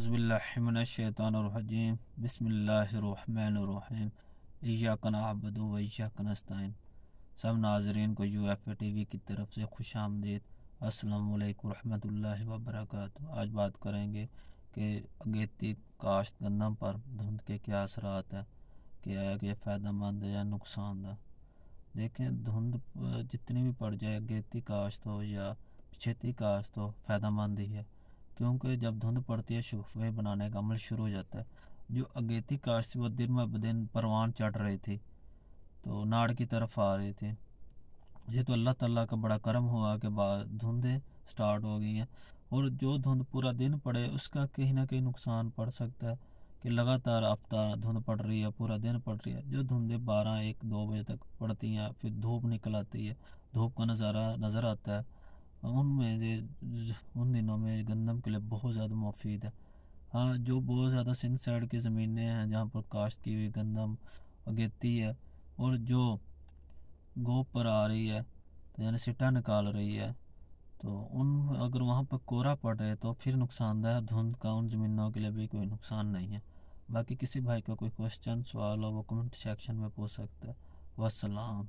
अज़बिल्लिमिनशैतानरजीम बिस्मिल्लाहिर्रहमानिर्रहीम इय्याका नअबुदु व इय्याका नस्तईन सब नाजरन को यू एफ़ टी वी की तरफ़ से खुश आमदीद। अस्सलाम वालेकुम रहमतुल्लाहि व बरकातुहू। आज बात करेंगे कि अगेती काश्त गंदम पर धुंध के क्या असरात है, कि फ़ायदा मंद है या नुकसानदा देखें, धुंध जितनी भी पड़ जाए, अगेती काश्त हो या पिछेती काश्त हो फ़ायदा मंद ही है। क्योंकि जब धुंध पड़ती है शुफे बनाने का अमल शुरू हो जाता है, जो अगेती काश्त वो दिन ब दिन परवान चढ़ रही थी तो नाड़ की तरफ़ आ रही थी। ये तो अल्लाह ताला का बड़ा करम हुआ के बाद धुंधें स्टार्ट हो गई हैं, और जो धुंध पूरा दिन पड़े, उसका कहीं ना कहीं नुकसान पड़ सकता है कि लगातार हफ़्ता धुंध पड़ रही है, पूरा दिन पड़ रही है। जो धुंधें बारह, एक, दो बजे तक पड़ती हैं, फिर धूप निकल आती है, धूप का नज़ारा नज़र आता है। उनमें उन दिनों में गंदम के लिए बहुत ज़्यादा मुफीद है। हाँ जो बहुत ज़्यादा सिंध साइड की ज़मीनें हैं, जहाँ पर काश्त की हुई गंदम अगेती है और जो गोप पर आ रही है तो यानी सिटा निकाल रही है तो उन अगर वहाँ पर कोरा पड़ रहे तो फिर नुकसानदायक धुंध का उन ज़मीनों के लिए भी कोई नुकसान नहीं है। बाकी किसी भाई का कोई क्वेश्चन सवाल हो, वो कमेंट सेक्शन में पूछ सकता है। वसलाम